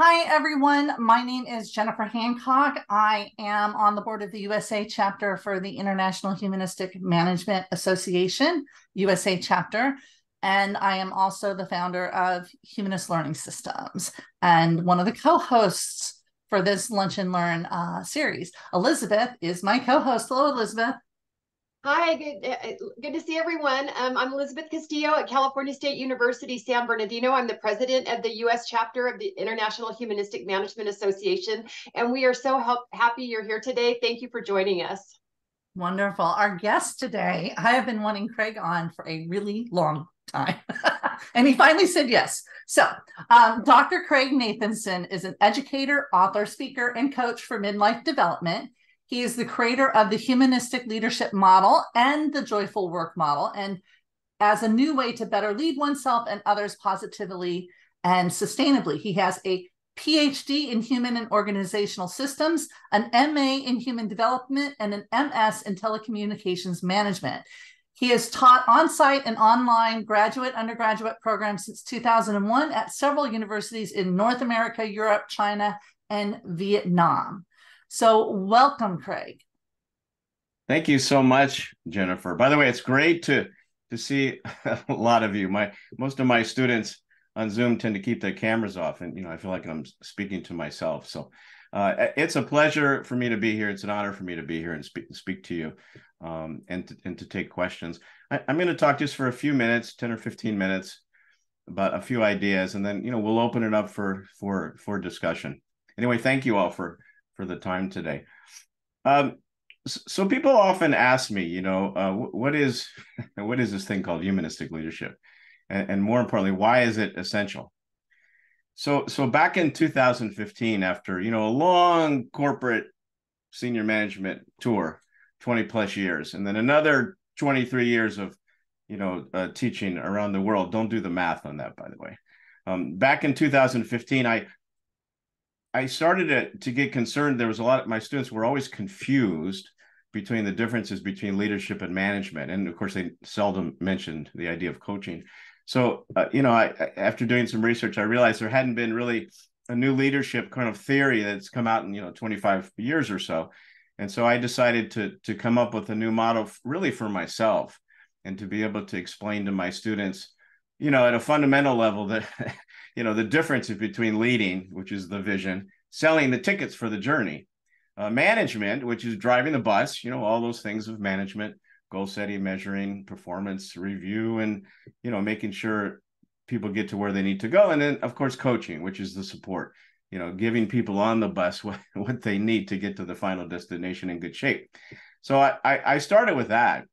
Hi, everyone. My name is Jennifer Hancock. I am on the board of the USA chapter for the International Humanistic Management Association, USA chapter. And I am also the founder of Humanist Learning Systems and one of the co hosts for this Lunch and Learn uh, series. Elizabeth is my co host. Hello, Elizabeth. Hi, good, uh, good to see everyone. Um, I'm Elizabeth Castillo at California State University, San Bernardino. I'm the president of the U.S. chapter of the International Humanistic Management Association, and we are so help, happy you're here today. Thank you for joining us. Wonderful. Our guest today, I have been wanting Craig on for a really long time, and he finally said yes. So, um, Dr. Craig Nathanson is an educator, author, speaker, and coach for midlife development. He is the creator of the humanistic leadership model and the joyful work model, and as a new way to better lead oneself and others positively and sustainably. He has a PhD in human and organizational systems, an MA in human development, and an MS in telecommunications management. He has taught on site and online graduate undergraduate programs since 2001 at several universities in North America, Europe, China, and Vietnam. So, welcome, Craig. Thank you so much, Jennifer. By the way, it's great to to see a lot of you. My most of my students on Zoom tend to keep their cameras off, and you know I feel like I'm speaking to myself. So uh, it's a pleasure for me to be here. It's an honor for me to be here and speak speak to you, um, and to, and to take questions. I, I'm going to talk just for a few minutes, ten or fifteen minutes, about a few ideas, and then you know we'll open it up for for for discussion. Anyway, thank you all for for the time today. Um, so people often ask me, you know, uh, what is what is this thing called humanistic leadership, and, and, more importantly, why is it essential? So so back in 2015, after you know a long corporate senior management tour, 20 plus years, and then another 23 years of you know uh, teaching around the world. Don't do the math on that, by the way. Um, back in 2015, I I started to, to get concerned. There was a lot of my students were always confused between the differences between leadership and management. And of course, they seldom mentioned the idea of coaching. So, uh, you know, I, after doing some research, I realized there hadn't been really a new leadership kind of theory that's come out in, you know, 25 years or so. And so I decided to, to come up with a new model really for myself and to be able to explain to my students, you know, at a fundamental level that you know the differences between leading which is the vision selling the tickets for the journey. Uh, management which is driving the bus you know all those things of management goal setting measuring performance review and you know making sure people get to where they need to go. And then of course coaching which is the support you know giving people on the bus what, what they need to get to the final destination in good shape. So i i, started with that.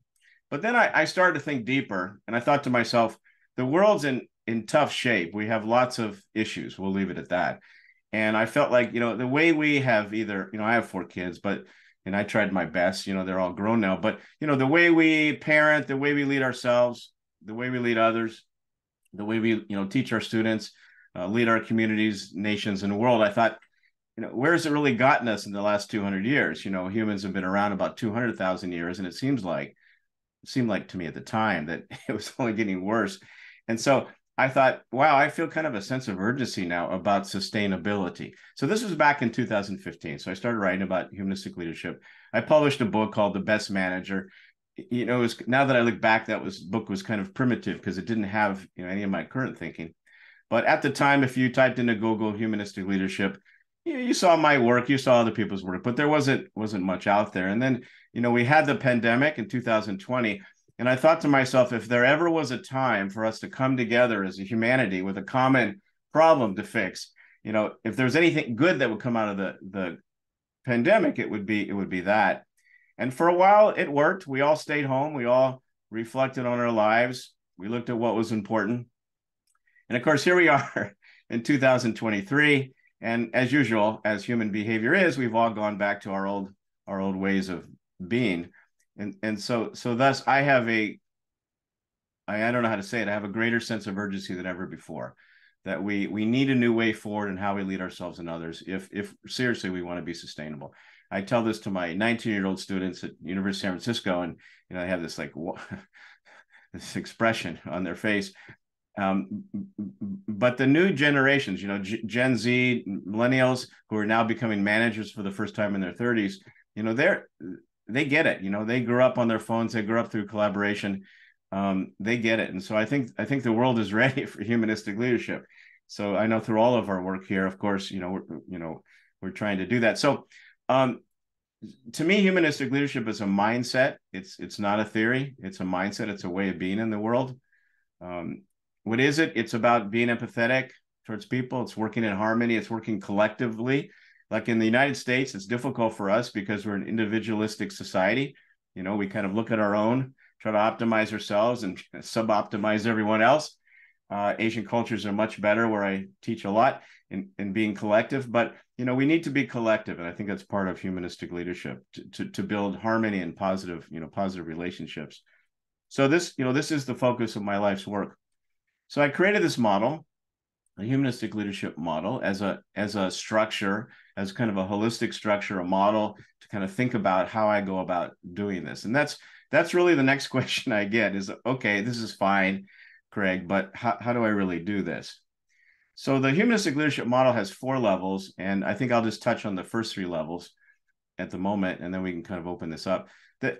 But then I, I started to think deeper and i thought to myself the world's in in tough shape. We have lots of issues. We'll leave it at that. And I felt like, you know, the way we have either, you know, I have four kids, but and I tried my best, you know, they're all grown now, but you know, the way we parent, the way we lead ourselves, the way we lead others, the way we, you know, teach our students, uh, lead our communities, nations, and the world. I thought, you know, where has it really gotten us in the last 200 years? You know, humans have been around about 200,000 years, and it seems like, it seemed like to me at the time that it was only getting worse. And so I thought, wow, I feel kind of a sense of urgency now about sustainability. So this was back in 2015. So I started writing about humanistic leadership. I published a book called The Best Manager. You know, was now that I look back, that was book was kind of primitive because it didn't have you know any of my current thinking. But at the time, if you typed into Google humanistic leadership, you, you saw my work, you saw other people's work, but there wasn't wasn't much out there. And then you know we had the pandemic in 2020 and I thought to myself, if there ever was a time for us to come together as a humanity with a common problem to fix, you know, if there's anything good that would come out of the the pandemic, it would be it would be that. And for a while, it worked. We all stayed home. We all reflected on our lives. We looked at what was important. And of course, here we are in 2023. And as usual, as human behavior is, we've all gone back to our old our old ways of being and and so so thus i have a I, I don't know how to say it. I have a greater sense of urgency than ever before that we we need a new way forward in how we lead ourselves and others if if seriously we want to be sustainable. I tell this to my 19 year old students at university of san francisco and you know they have this like this expression on their face. Um, but the new generations, you know, G- Gen Z, millennials who are now becoming managers for the first time in their 30s, you know, they're they get it. You know, they grew up on their phones, they grew up through collaboration. Um, they get it, and so I think I think the world is ready for humanistic leadership. So I know through all of our work here, of course, you know, we're, you know, we're trying to do that. So, um, to me, humanistic leadership is a mindset. It's it's not a theory. It's a mindset. It's a way of being in the world. Um, what is it? It's about being empathetic towards people. It's working in harmony. It's working collectively. Like in the United States, it's difficult for us because we're an individualistic society. You know, we kind of look at our own, try to optimize ourselves and sub-optimize everyone else. Uh, Asian cultures are much better, where I teach a lot in, in being collective. But you know, we need to be collective, and I think that's part of humanistic leadership to, to, to build harmony and positive, you know, positive relationships. So this, you know, this is the focus of my life's work. So I created this model, a humanistic leadership model, as a as a structure, as kind of a holistic structure, a model to kind of think about how I go about doing this. And that's that's really the next question I get is okay, this is fine, Craig, but how, how do I really do this? So the humanistic leadership model has four levels, and I think I'll just touch on the first three levels at the moment, and then we can kind of open this up. That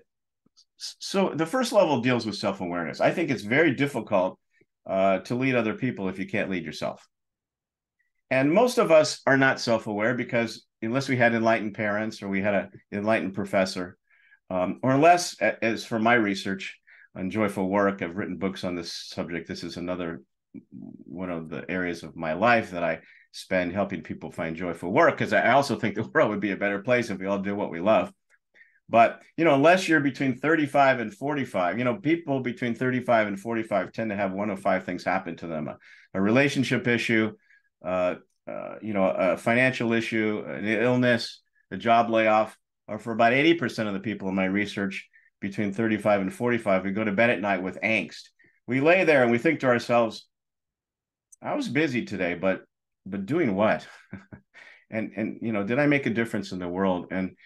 so the first level deals with self-awareness. I think it's very difficult uh, to lead other people if you can't lead yourself. And most of us are not self aware because unless we had enlightened parents or we had an enlightened professor, um, or unless, as for my research on joyful work, I've written books on this subject. This is another one of the areas of my life that I spend helping people find joyful work because I also think the world would be a better place if we all do what we love. But you know, unless you're between 35 and 45, you know, people between 35 and 45 tend to have one of five things happen to them: a, a relationship issue, uh, uh, you know, a financial issue, an illness, a job layoff. Or for about 80% of the people in my research between 35 and 45, we go to bed at night with angst. We lay there and we think to ourselves, I was busy today, but but doing what? and and you know, did I make a difference in the world? And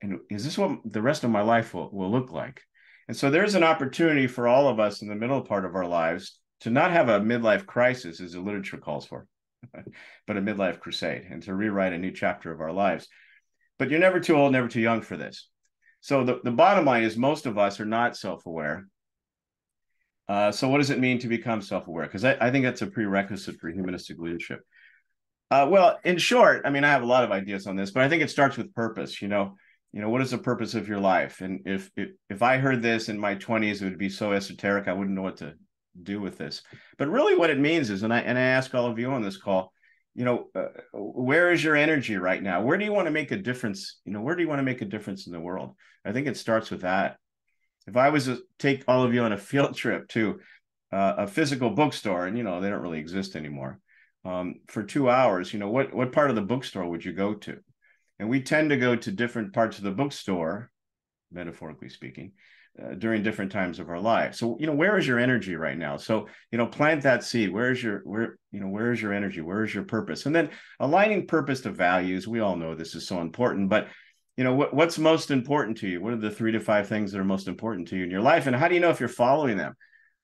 and is this what the rest of my life will, will look like? And so there's an opportunity for all of us in the middle part of our lives to not have a midlife crisis as the literature calls for but a midlife crusade and to rewrite a new chapter of our lives. But you're never too old never too young for this. So the, the bottom line is most of us are not self-aware. Uh, so what does it mean to become self-aware? Because I, I think that's a prerequisite for humanistic leadership. Uh, well in short i mean i have a lot of ideas on this but i think it starts with purpose you know you know what is the purpose of your life? And if if, if i heard this in my 20s it would be so esoteric i wouldn't know what to do with this. But really what it means is and i and i ask all of you on this call you know uh, where is your energy right now? Where do you want to make a difference you know where do you want to make a difference in the world? I think it starts with that. If i was to take all of you on a field trip to uh, a physical bookstore and you know they don't really exist anymore um, for two hours you know what what part of the bookstore would you go to and we tend to go to different parts of the bookstore, metaphorically speaking, uh, during different times of our lives. So, you know, where is your energy right now? So, you know, plant that seed. Where is your where, you know, where is your energy? Where is your purpose? And then aligning purpose to values. We all know this is so important, but you know, what, what's most important to you? What are the three to five things that are most important to you in your life? And how do you know if you're following them?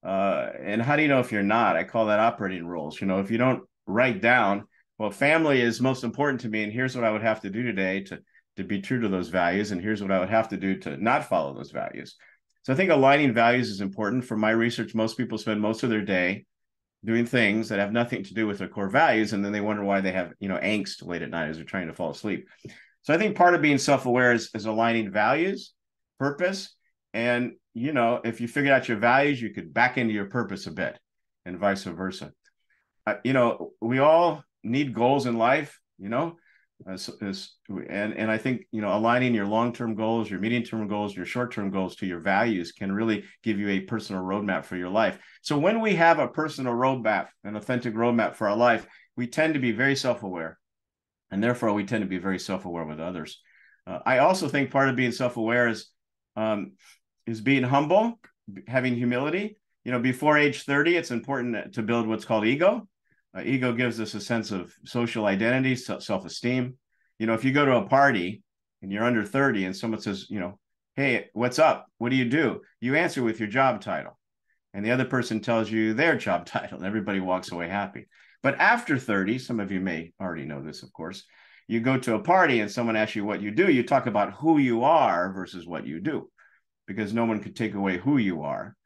Uh, and how do you know if you're not? I call that operating rules. You know, if you don't write down well, family is most important to me, and here's what I would have to do today to to be true to those values, and here's what I would have to do to not follow those values. So I think aligning values is important. For my research, most people spend most of their day doing things that have nothing to do with their core values, and then they wonder why they have you know angst late at night as they're trying to fall asleep. So I think part of being self-aware is, is aligning values, purpose, and you know if you figured out your values, you could back into your purpose a bit, and vice versa. Uh, you know, we all need goals in life, you know, as, as, and and I think you know aligning your long-term goals, your medium-term goals, your short-term goals to your values can really give you a personal roadmap for your life. So when we have a personal roadmap, an authentic roadmap for our life, we tend to be very self-aware, and therefore we tend to be very self-aware with others. Uh, I also think part of being self-aware is um, is being humble, having humility. You know, before age 30, it's important to build what's called ego uh, ego gives us a sense of social identity, self esteem. You know, if you go to a party and you're under 30 and someone says, you know, hey, what's up? What do you do? You answer with your job title. and the other person tells you their job title, and everybody walks away happy. But after 30, some of you may already know this, of course, you go to a party and someone asks you what you do, you talk about who you are versus what you do, because no one could take away who you are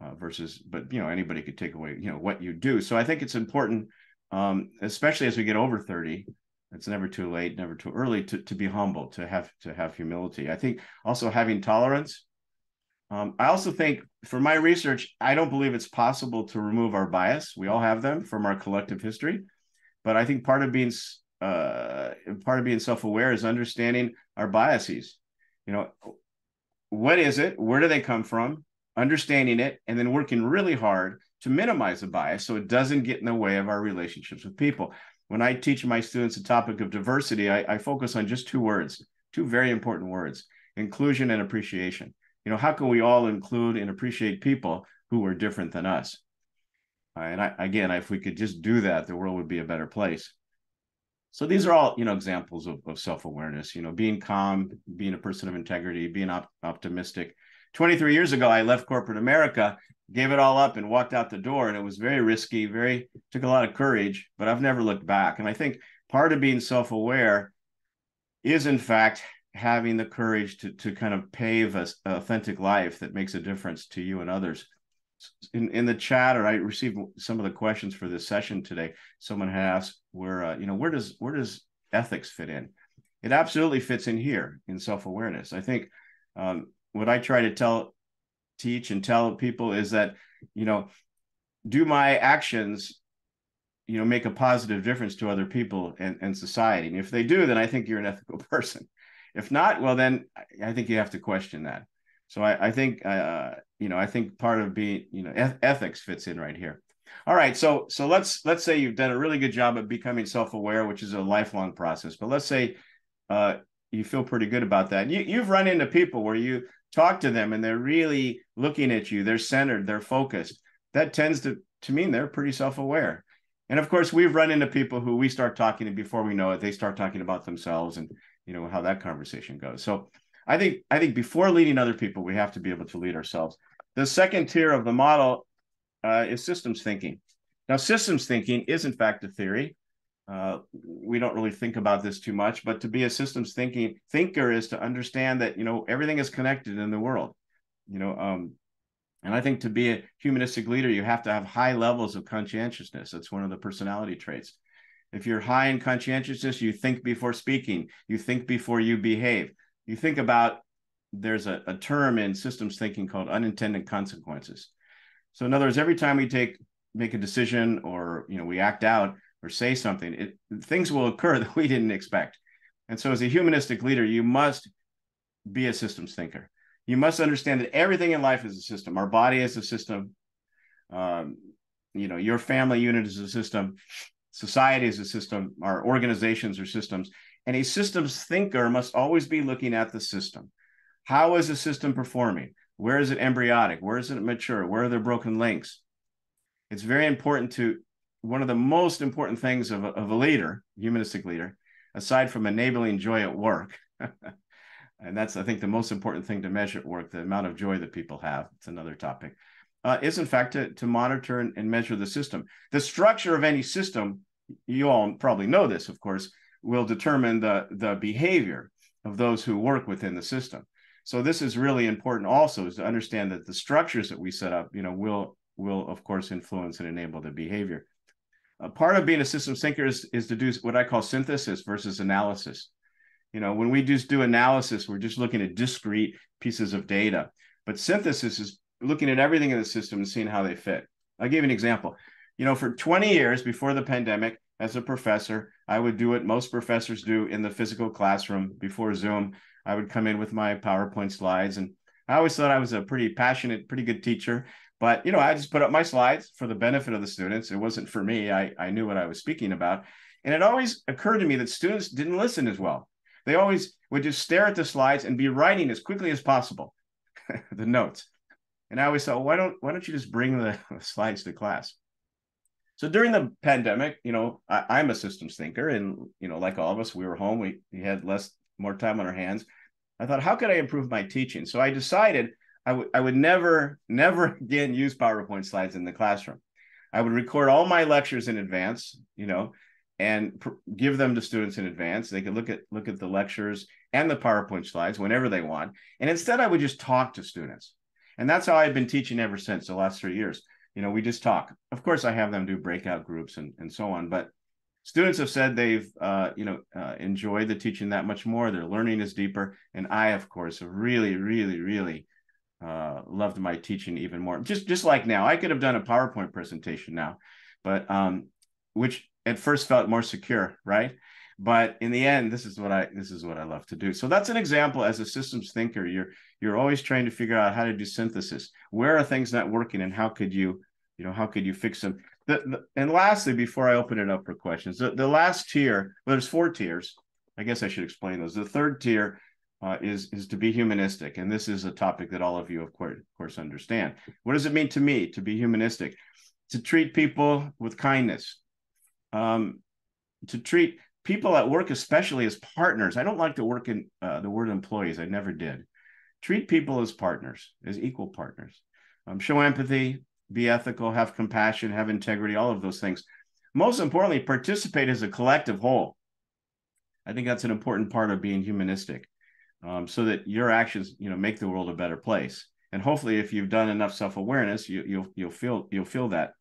uh, versus, but you know, anybody could take away, you know, what you do. So I think it's important, um, especially as we get over 30, it's never too late, never too early to, to be humble, to have to have humility. I think also having tolerance. Um, I also think for my research, I don't believe it's possible to remove our bias. We all have them from our collective history, but I think part of being uh, part of being self-aware is understanding our biases. You know, what is it? Where do they come from? Understanding it, and then working really hard to minimize the bias so it doesn't get in the way of our relationships with people when I teach my students the topic of diversity, I, I, focus on just two words, two very important words inclusion and appreciation. You know, how can we all include and appreciate people who are different than us? Uh, and I, again, if we could just do that, the world would be a better place. So these are all, you know, examples of, of self-awareness, you know, being calm, being a person of integrity, being op- optimistic. 23 years ago, I left corporate America gave it all up and walked out the door and it was very risky very took a lot of courage but i've never looked back. And i think part of being self-aware is in fact having the courage to, to kind of pave a, authentic life that makes a difference to you and others. In, in the chat or i received some of the questions for this session today someone had asked where uh, you know where does where does ethics fit in? It absolutely fits in here in self-awareness. I think um, what i try to tell teach and tell people is that you know do my actions you know make a positive difference to other people and, and society. And if they do then i think you're an ethical person. If not well then i think you have to question that. So i, I think uh, you know i think part of being you know eth- ethics fits in right here. All right so so let's let's say you've done a really good job of becoming self-aware which is a lifelong process. But let's say uh, you feel pretty good about that. You, you've run into people where you talk to them and they're really looking at you. They're centered they're focused. That tends to to mean they're pretty self-aware. And of course we've run into people who we start talking to before we know it. They start talking about themselves and you know how that conversation goes. So i think i think before leading other people we have to be able to lead ourselves. The second tier of the model uh, is systems thinking. Now systems thinking is in fact a theory uh, we don't really think about this too much, but to be a systems thinking thinker is to understand that you know everything is connected in the world. You know, um, and I think to be a humanistic leader, you have to have high levels of conscientiousness. That's one of the personality traits. If you're high in conscientiousness, you think before speaking, you think before you behave. You think about there's a, a term in systems thinking called unintended consequences. So in other words, every time we take make a decision or you know we act out, or say something, it, things will occur that we didn't expect. And so, as a humanistic leader, you must be a systems thinker. You must understand that everything in life is a system. Our body is a system. Um, you know, your family unit is a system. Society is a system. Our organizations are systems. And a systems thinker must always be looking at the system. How is the system performing? Where is it embryonic? Where is it mature? Where are there broken links? It's very important to one of the most important things of a, of a leader, humanistic leader, aside from enabling joy at work, and that's I think the most important thing to measure at work, the amount of joy that people have. It's another topic. Uh, is in fact to, to monitor and, and measure the system. The structure of any system, you all probably know this, of course, will determine the the behavior of those who work within the system. So this is really important also is to understand that the structures that we set up, you know, will will of course influence and enable the behavior a part of being a systems thinker is, is to do what I call synthesis versus analysis. You know, when we just do analysis, we're just looking at discrete pieces of data. But synthesis is looking at everything in the system and seeing how they fit. I'll give you an example. You know, for 20 years before the pandemic, as a professor, I would do what most professors do in the physical classroom before Zoom. I would come in with my PowerPoint slides. And I always thought I was a pretty passionate, pretty good teacher. But you know, I just put up my slides for the benefit of the students. It wasn't for me. I, I knew what I was speaking about. And it always occurred to me that students didn't listen as well. They always would just stare at the slides and be writing as quickly as possible the notes. And I always thought, why don't why don't you just bring the slides to class? So during the pandemic, you know, I, am a systems thinker, and you know, like all of us, we were home. We, we had less more time on our hands. I thought, how could I improve my teaching? So I decided I would I would never never again use PowerPoint slides in the classroom. I would record all my lectures in advance, you know, and pr- give them to students in advance. They could look at look at the lectures and the PowerPoint slides whenever they want. And instead, I would just talk to students, and that's how I've been teaching ever since the last three years. You know, we just talk. Of course, I have them do breakout groups and and so on, but students have said they've uh, you know uh, enjoyed the teaching that much more. Their learning is deeper, and I, of course, really, really, really uh, loved my teaching even more. Just just like now, I could have done a PowerPoint presentation now, but um, which at first felt more secure, right? But in the end, this is what I this is what I love to do. So that's an example as a systems thinker. You're you're always trying to figure out how to do synthesis. Where are things not working, and how could you you know how could you fix them? The, the, and lastly, before I open it up for questions, the, the last tier. Well, there's four tiers. I guess I should explain those. The third tier uh, is is to be humanistic, and this is a topic that all of you, of course, of course, understand. What does it mean to me to be humanistic? To treat people with kindness, um, to treat people at work, especially as partners. I don't like to work in uh, the word employees. I never did. Treat people as partners, as equal partners. Um, show empathy, be ethical, have compassion, have integrity, all of those things. Most importantly, participate as a collective whole. I think that's an important part of being humanistic, um, so that your actions, you know, make the world a better place. And hopefully, if you've done enough self awareness, you, you'll you'll feel you'll feel that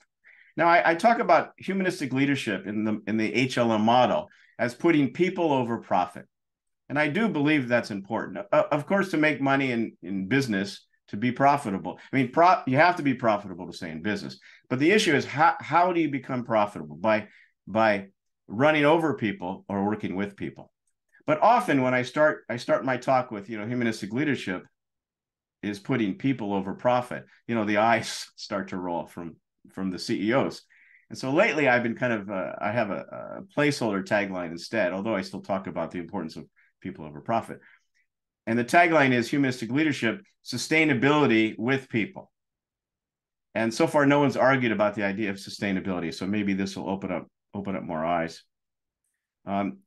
now, I, I, talk about humanistic leadership in the in the HLM model as putting people over profit, and I do believe that's important. Uh, of course, to make money in in business, to be profitable. I mean, pro, you have to be profitable to stay in business. But the issue is how how do you become profitable by by running over people or working with people? But often when I start I start my talk with you know humanistic leadership is putting people over profit. You know, the eyes start to roll from from the CEOs. And so lately, I've been kind of uh, I have a, a, placeholder tagline instead, although I still talk about the importance of people over profit. And the tagline is humanistic leadership, sustainability with people. And so far, no one's argued about the idea of sustainability. So maybe this will open up open up more eyes. Um,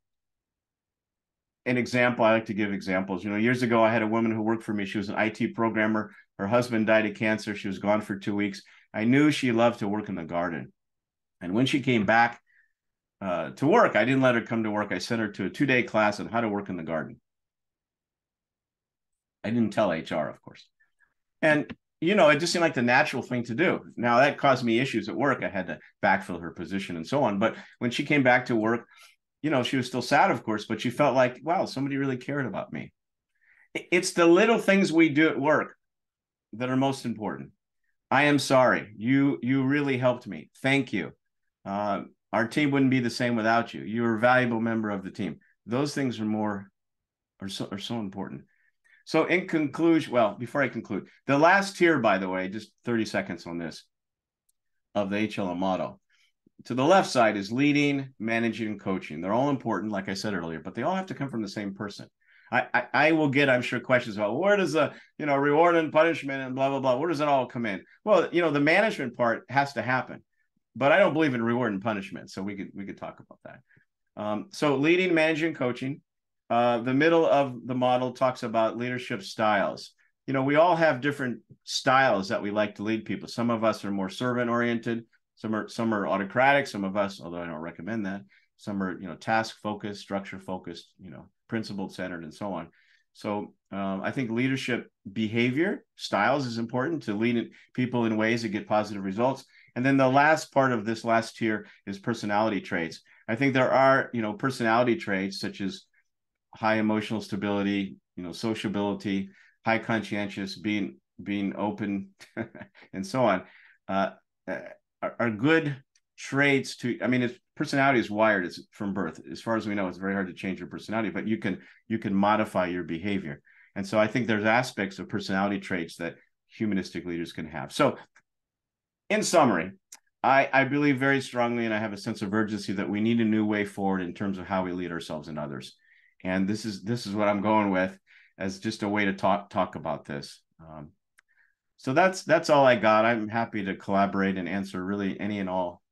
an example, I like to give examples. You know, years ago, I had a woman who worked for me. She was an IT programmer. Her husband died of cancer. She was gone for two weeks. I knew she loved to work in the garden. And when she came back uh, to work, I didn't let her come to work. I sent her to a two day class on how to work in the garden. I didn't tell HR, of course. And, you know, it just seemed like the natural thing to do. Now, that caused me issues at work. I had to backfill her position and so on. But when she came back to work, you know, she was still sad, of course, but she felt like, wow, somebody really cared about me. It's the little things we do at work that are most important. I am sorry. You you really helped me. Thank you. Uh, our team wouldn't be the same without you. You're a valuable member of the team. Those things are more are so are so important. So in conclusion, well, before I conclude, the last tier, by the way, just 30 seconds on this of the HLM model. To the left side is leading, managing, and coaching. They're all important, like I said earlier, but they all have to come from the same person. I, I, I will get, I'm sure, questions about where does the you know reward and punishment and blah blah blah. Where does it all come in? Well, you know, the management part has to happen, but I don't believe in reward and punishment. So we could we could talk about that. Um, so leading, managing, coaching. Uh, the middle of the model talks about leadership styles. You know, we all have different styles that we like to lead people. Some of us are more servant oriented. Some are some are autocratic. Some of us, although I don't recommend that, some are you know task focused, structure focused. You know, principled centered and so on so um, i think leadership behavior styles is important to lead people in ways that get positive results and then the last part of this last tier is personality traits i think there are you know personality traits such as high emotional stability you know sociability high conscientious being being open and so on uh, are, are good traits to i mean it's personality is wired it's from birth. As far as we know it's very hard to change your personality but you can you can modify your behavior. And so i think there's aspects of personality traits that humanistic leaders can have. So in summary i i believe very strongly and i have a sense of urgency that we need a new way forward in terms of how we lead ourselves and others. And this is this is what i'm going with as just a way to talk talk about this. Um, so that's that's all i got i'm happy to collaborate and answer really any and all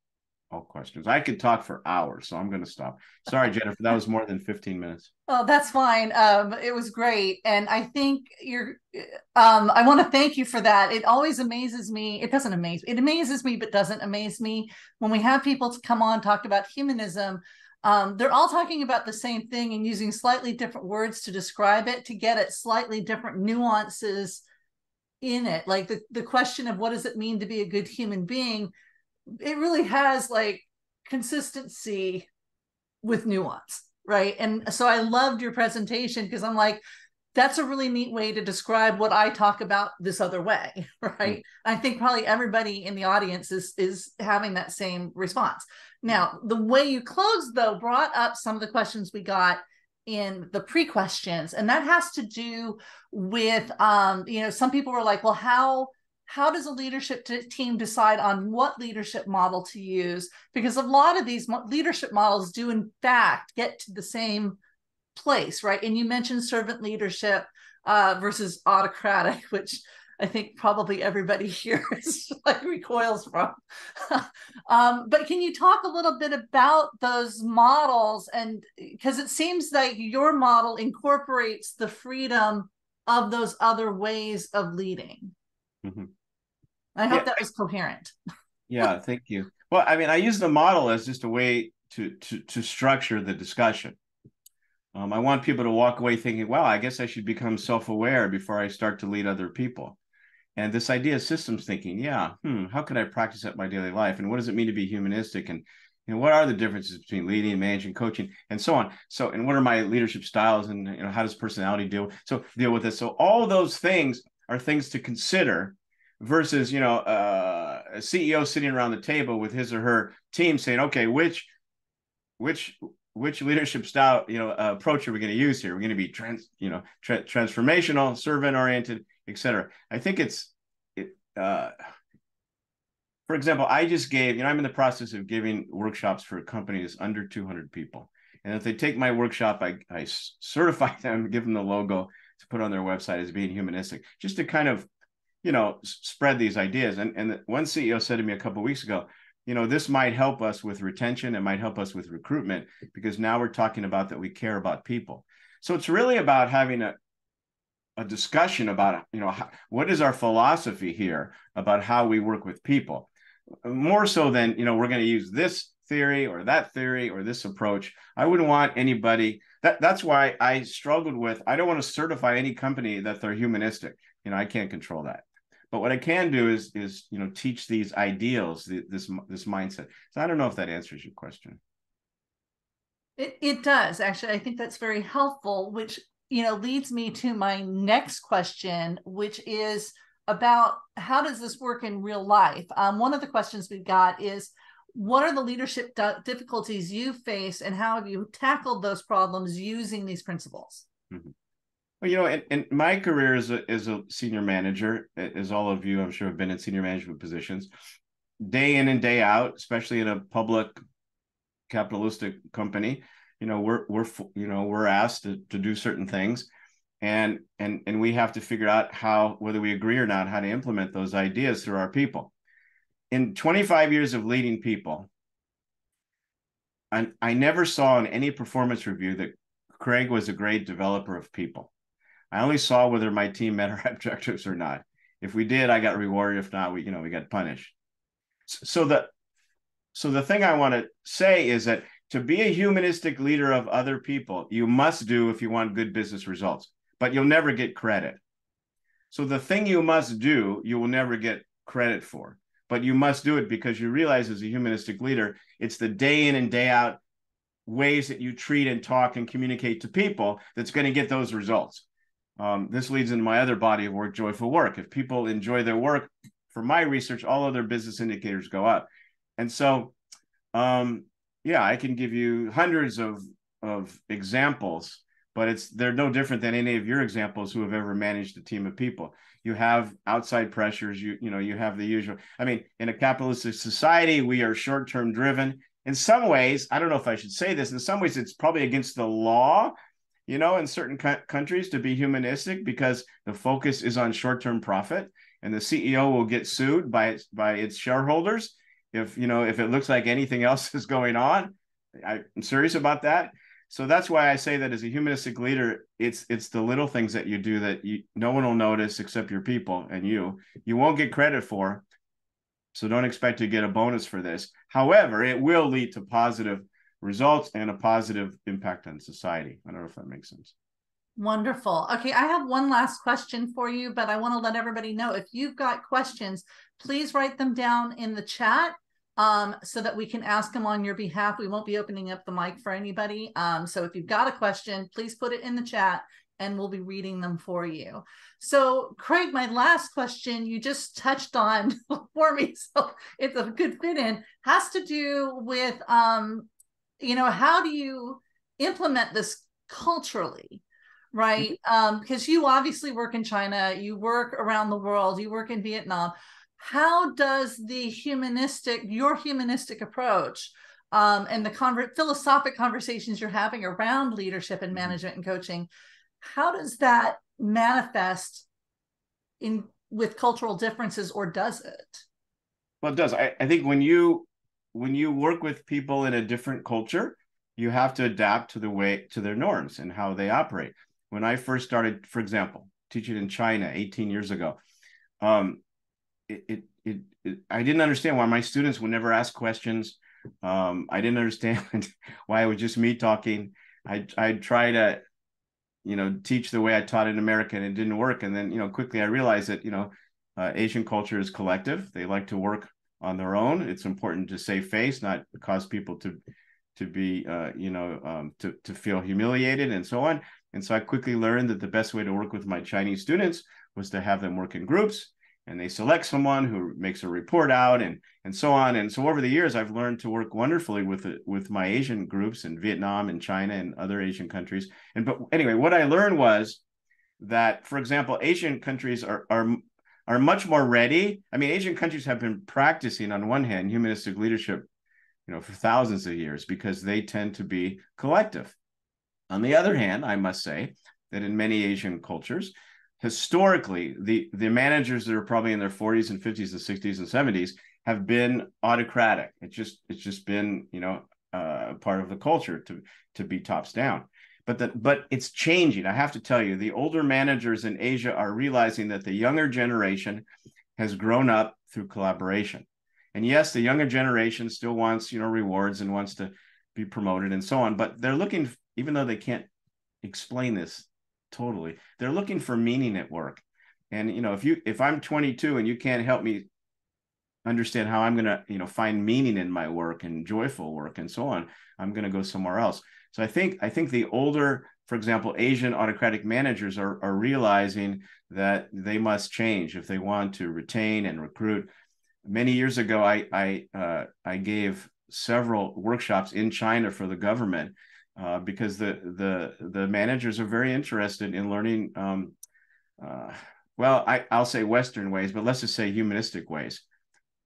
all questions. I could talk for hours, so I'm going to stop. Sorry, Jennifer, that was more than 15 minutes. Oh, that's fine. Um, it was great, and I think you're. Um, I want to thank you for that. It always amazes me. It doesn't amaze. It amazes me, but doesn't amaze me when we have people to come on talk about humanism. Um, they're all talking about the same thing and using slightly different words to describe it to get at slightly different nuances in it. Like the the question of what does it mean to be a good human being it really has like consistency with nuance right and so i loved your presentation because i'm like that's a really neat way to describe what i talk about this other way right mm-hmm. i think probably everybody in the audience is is having that same response now the way you closed though brought up some of the questions we got in the pre-questions and that has to do with um you know some people were like well how how does a leadership t- team decide on what leadership model to use? Because a lot of these mo- leadership models do in fact get to the same place right? And you mentioned servant leadership uh, versus autocratic which i think probably everybody here is like recoils from um, but can you talk a little bit about those models and because it seems like your model incorporates the freedom of those other ways of leading mm-hmm. I hope yeah. that was coherent. yeah, thank you. Well, I mean, I use the model as just a way to to to structure the discussion. Um, I want people to walk away thinking, "Well, I guess I should become self-aware before I start to lead other people." And this idea of systems thinking, yeah, hmm, how could I practice that my daily life? And what does it mean to be humanistic? And you know, what are the differences between leading and managing, coaching, and so on? So, and what are my leadership styles? And you know, how does personality deal? So, deal with this. So, all those things are things to consider versus you know uh, a CEO sitting around the table with his or her team saying, okay, which which which leadership style you know uh, approach are we going to use here? We're going to be trans you know tra- transformational, servant oriented, etc. I think it's it. Uh, for example, I just gave, you know, I'm in the process of giving workshops for companies under 200 people. And if they take my workshop, I, I certify them, give them the logo to put on their website as being humanistic, just to kind of you know spread these ideas and and one ceo said to me a couple weeks ago you know this might help us with retention it might help us with recruitment because now we're talking about that we care about people so it's really about having a a discussion about you know what is our philosophy here about how we work with people more so than you know we're going to use this theory or that theory or this approach i wouldn't want anybody that that's why i struggled with i don't want to certify any company that they're humanistic you know i can't control that but what I can do is is you know teach these ideals, this this mindset. So I don't know if that answers your question. It it does actually. I think that's very helpful, which you know leads me to my next question, which is about how does this work in real life. Um, one of the questions we've got is what are the leadership difficulties you face and how have you tackled those problems using these principles mm-hmm. Well, you know, in, in, my career as a as a senior manager, as all of you, I'm sure, have been in senior management positions, day in and day out, especially in a public capitalistic company, you know, we're we're you know we're asked to, to do certain things, and and and we have to figure out how whether we agree or not how to implement those ideas through our people. In 25 years of leading people, I, I never saw in any performance review that Craig was a great developer of people. I only saw whether my team met our objectives or not. If we did, I got rewarded. If not, we you know we got punished. So the so the thing I want to say is that to be a humanistic leader of other people, you must do if you want good business results, but you'll never get credit. So the thing you must do, you will never get credit for, but you must do it because you realize as a humanistic leader, it's the day in and day out ways that you treat and talk and communicate to people that's going to get those results um, this leads into my other body of work, joyful work. If people enjoy their work, for my research, all other business indicators go up. And so, um, yeah, I can give you hundreds of of examples, but it's they're no different than any of your examples who have ever managed a team of people. You have outside pressures. You you know you have the usual. I mean, in a capitalistic society, we are short term driven. In some ways, I don't know if I should say this. In some ways, it's probably against the law you know, in certain countries to be humanistic because the focus is on short-term profit, and the CEO will get sued by its by its shareholders if you know if it looks like anything else is going on. I, I'm serious about that. So that's why I say that as a humanistic leader, it's it's the little things that you do that you no one will notice except your people and you. You won't get credit for. So don't expect to get a bonus for this. However, it will lead to positive results and a positive impact on society. I don't know if that makes sense. Wonderful. Okay, I have one last question for you, but I want to let everybody know if you've got questions, please write them down in the chat um, so that we can ask them on your behalf. We won't be opening up the mic for anybody. Um, so if you've got a question, please put it in the chat and we'll be reading them for you. So, Craig, my last question you just touched on for me, so it's a good fit in, has to do with, um, you know, how do you implement this culturally? Right. Mm-hmm. Um, because you obviously work in China, you work around the world, you work in Vietnam how does the humanistic your humanistic approach um, and the conver- philosophic conversations you're having around leadership and mm-hmm. management and coaching how does that manifest in with cultural differences or does it well it does I, I think when you when you work with people in a different culture you have to adapt to the way to their norms and how they operate when i first started for example teaching in china 18 years ago um, it, it, it, it, I didn't understand why my students would never ask questions. Um, I didn't understand why it was just me talking. I I try to, you know, teach the way I taught in America, and it didn't work. And then you know, quickly I realized that you know, uh, Asian culture is collective. They like to work on their own. It's important to save face, not cause people to to be uh, you know um, to to feel humiliated and so on. And so I quickly learned that the best way to work with my Chinese students was to have them work in groups and they select someone who makes a report out and and so on. And so over the years i've learned to work wonderfully with with my asian groups in vietnam and china and other asian countries. And but anyway what i learned was that for example asian countries are are are much more ready. I mean asian countries have been practicing on one hand humanistic leadership you know for thousands of years because they tend to be collective on the other hand i must say that in many asian cultures historically the the managers that are probably in their 40s and 50s and 60s and 70s have been autocratic. It's just it's just been you know uh, part of the culture to to be tops down. But that but it's changing. I have to tell you the older managers in asia are realizing that the younger generation has grown up through collaboration. And yes the younger generation still wants you know rewards and wants to be promoted and so on but they're looking even though they can't explain this totally they're looking for meaning at work. And you know if you if i'm 22 and you can't help me understand how i'm going to you know find meaning in my work and joyful work and so on i'm going to go somewhere else. So i think i think the older for example asian autocratic managers are, are realizing that they must change if they want to retain and recruit. Many years ago i i uh, i gave several workshops in china for the government uh, because the the the managers are very interested in learning. Um, uh, well, I, I'll say Western ways, but let's just say humanistic ways.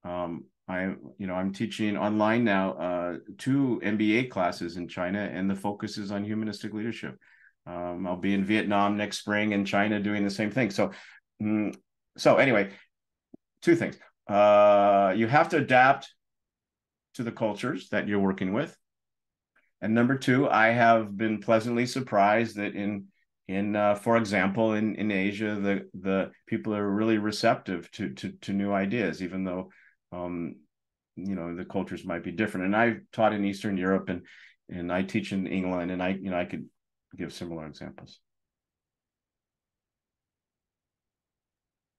Um, I you know I'm teaching online now uh, two MBA classes in China, and the focus is on humanistic leadership. Um, I'll be in Vietnam next spring and China doing the same thing. So, mm, so anyway, two things. Uh, you have to adapt to the cultures that you're working with and number two, I have been pleasantly surprised that in in uh, for example in in Asia the the people are really receptive to to to new ideas, even though um, you know the cultures might be different. And I've taught in Eastern Europe and and I teach in England, and I you know I could give similar examples.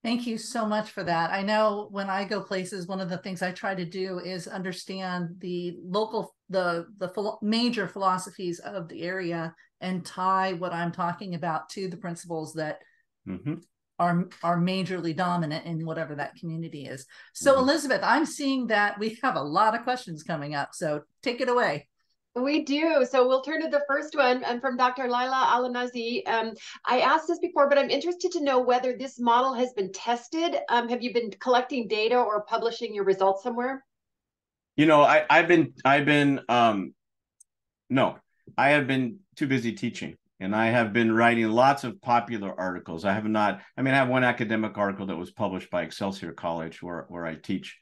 Thank you so much for that. I know when I go places, one of the things I try to do is understand the local, the the major philosophies of the area and tie what I'm talking about to the principles that mm-hmm. are are majorly dominant in whatever that community is. So, mm-hmm. Elizabeth, I'm seeing that we have a lot of questions coming up. So, take it away. We do. So we'll turn to the first one um, from Dr. Laila Alanazi. Um, I asked this before, but I'm interested to know whether this model has been tested. Um, have you been collecting data or publishing your results somewhere? You know, I, I've been, I've been, um, no, I have been too busy teaching and I have been writing lots of popular articles. I have not, I mean, I have one academic article that was published by Excelsior College where, where I teach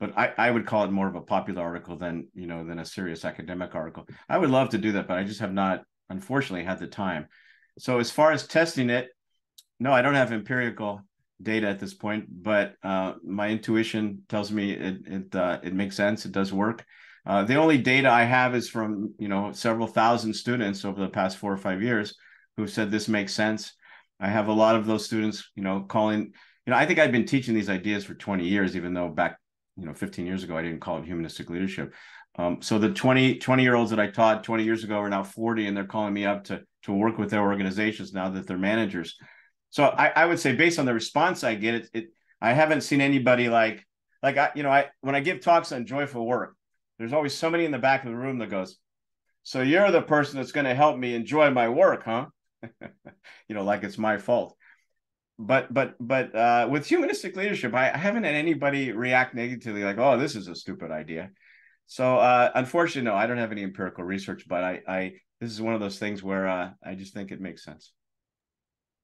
but I, I would call it more of a popular article than you know than a serious academic article. I would love to do that, but I just have not, unfortunately, had the time. So as far as testing it, no, I don't have empirical data at this point, but uh, my intuition tells me it it uh, it makes sense. It does work. Uh, the only data I have is from you know several thousand students over the past four or five years who said this makes sense. I have a lot of those students, you know, calling. You know, I think I've been teaching these ideas for 20 years, even though back you know 15 years ago I didn't call it humanistic leadership. Um, so the 20 20 year olds that I taught 20 years ago are now 40, and they're calling me up to to work with their organizations now that they're managers. So I, I would say based on the response I get, it, it I haven't seen anybody like like I you know I when I give talks on joyful work, there's always somebody in the back of the room that goes, "So you're the person that's going to help me enjoy my work, huh?" you know, like it's my fault. But but but uh, with humanistic leadership, I, I haven't had anybody react negatively, like, "Oh, this is a stupid idea." So uh, unfortunately, no, I don't have any empirical research, but I, I this is one of those things where uh, I just think it makes sense.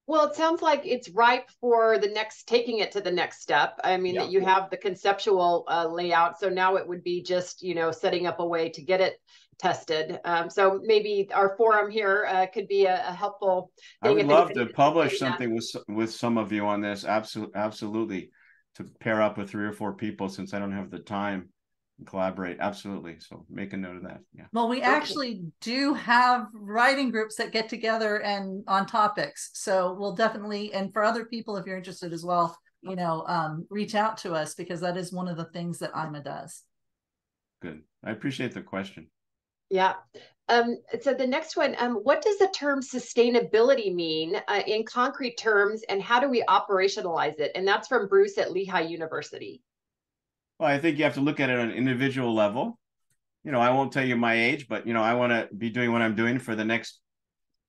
Well, it sounds like it's ripe for the next, taking it to the next step. I mean, yeah. that you have the conceptual uh, layout. So now it would be just, you know, setting up a way to get it tested. Um, so maybe our forum here uh, could be a, a helpful. I would love to publish something with with some of you on this. Absolutely, absolutely, to pair up with three or four people since I don't have the time collaborate. Absolutely. So make a note of that. Yeah. Well we actually do have writing groups that get together and on topics. So we'll definitely and for other people if you're interested as well you know um, reach out to us because that is one of the things that ima does. Good. I appreciate the question. Yeah. Um, so the next one um, what does the term sustainability mean uh, in concrete terms and how do we operationalize it? And that's from bruce at lehigh university well, I think you have to look at it on an individual level. You know, I won't tell you my age, but you know, I want to be doing what I'm doing for the next